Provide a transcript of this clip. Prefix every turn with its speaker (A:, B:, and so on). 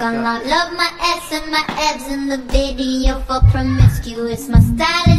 A: Gonna love my ass and my abs in the video for promiscuous. My style